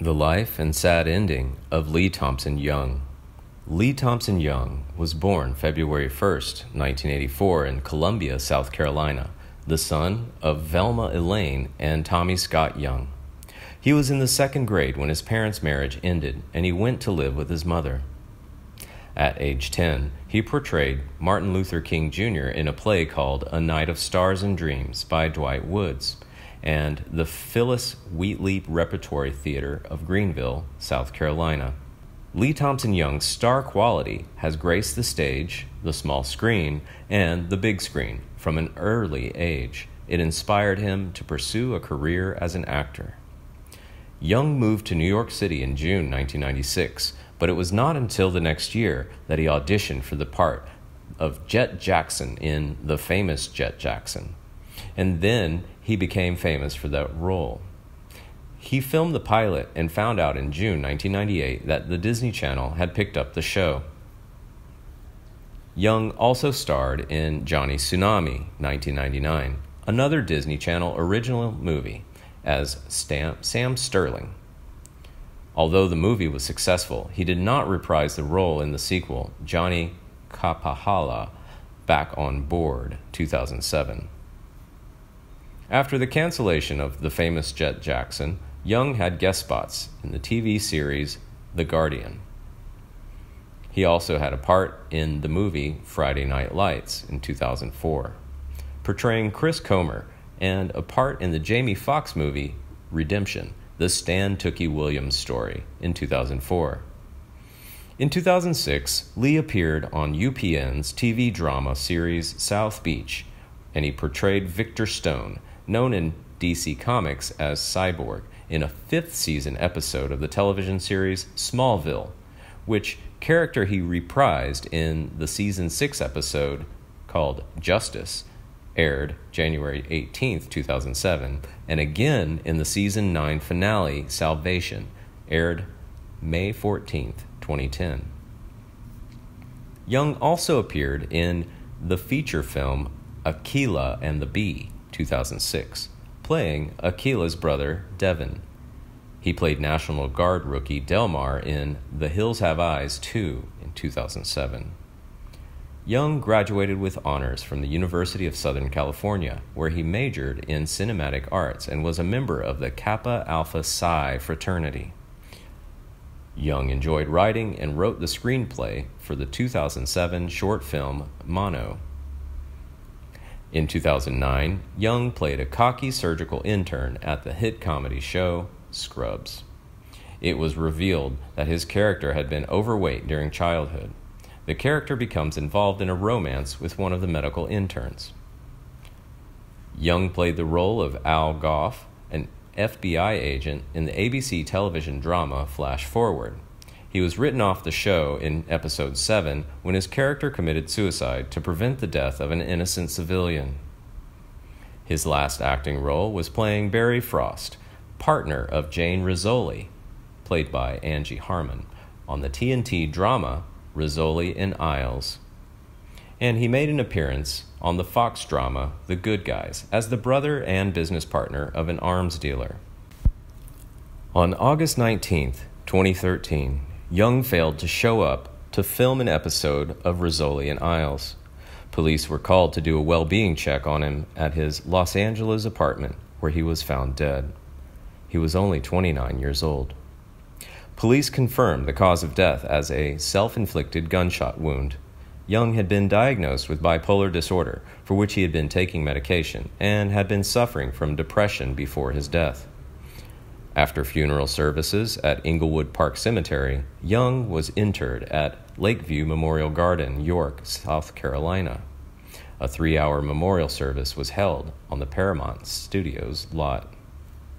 The Life and Sad Ending of Lee Thompson Young. Lee Thompson Young was born February 1, 1984, in Columbia, South Carolina, the son of Velma Elaine and Tommy Scott Young. He was in the second grade when his parents' marriage ended and he went to live with his mother. At age 10, he portrayed Martin Luther King Jr. in a play called A Night of Stars and Dreams by Dwight Woods and the Phyllis Wheatley Repertory Theater of Greenville, South Carolina. Lee Thompson Young's star quality has graced the stage, the small screen, and the big screen from an early age. It inspired him to pursue a career as an actor. Young moved to New York City in June 1996, but it was not until the next year that he auditioned for the part of Jett Jackson in The Famous Jett Jackson. And then he became famous for that role. He filmed the pilot and found out in June 1998 that the Disney Channel had picked up the show. Young also starred in Johnny Tsunami 1999, another Disney Channel original movie, as Sam Sterling. Although the movie was successful, he did not reprise the role in the sequel, Johnny Kapahala, Back on Board 2007. After the cancellation of the famous Jett Jackson, Young had guest spots in the TV series The Guardian. He also had a part in the movie Friday Night Lights in 2004, portraying Chris Comer, and a part in the Jamie Foxx movie Redemption, the Stan Tookie Williams story, in 2004. In 2006, Lee appeared on UPN's TV drama series South Beach, and he portrayed Victor Stone, known in DC Comics as Cyborg, in a fifth season episode of the television series Smallville, which character he reprised in the season 6 episode called Justice, aired January 18, 2007, and again in the season 9 finale Salvation, aired May 14, 2010. Young also appeared in the feature film Akeelah and the Bee, 2006, playing Akeelah's brother, Devin. He played National Guard rookie Delmar in The Hills Have Eyes 2 in 2007. Young graduated with honors from the University of Southern California, where he majored in cinematic arts and was a member of the Kappa Alpha Psi fraternity. Young enjoyed writing and wrote the screenplay for the 2007 short film Mono. In 2009, Young played a cocky surgical intern at the hit comedy show Scrubs. It was revealed that his character had been overweight during childhood. The character becomes involved in a romance with one of the medical interns. Young played the role of Al Gough, an FBI agent in the ABC television drama Flash Forward. He was written off the show in episode 7 when his character committed suicide to prevent the death of an innocent civilian. His last acting role was playing Barry Frost, partner of Jane Rizzoli, played by Angie Harmon, on the TNT drama Rizzoli and Isles. And he made an appearance on the Fox drama The Good Guys as the brother and business partner of an arms dealer. On August 19, 2013, Young failed to show up to film an episode of Rizzoli and Isles. Police were called to do a well being check on him at his Los Angeles apartment, where he was found dead. He was only 29 years old. Police confirmed the cause of death as a self inflicted gunshot wound. Young had been diagnosed with bipolar disorder, for which he had been taking medication, and had been suffering from depression before his death. After funeral services at Inglewood Park Cemetery, Young was interred at Lakeview Memorial Garden, York, South Carolina. A three hour memorial service was held on the Paramount Studios lot.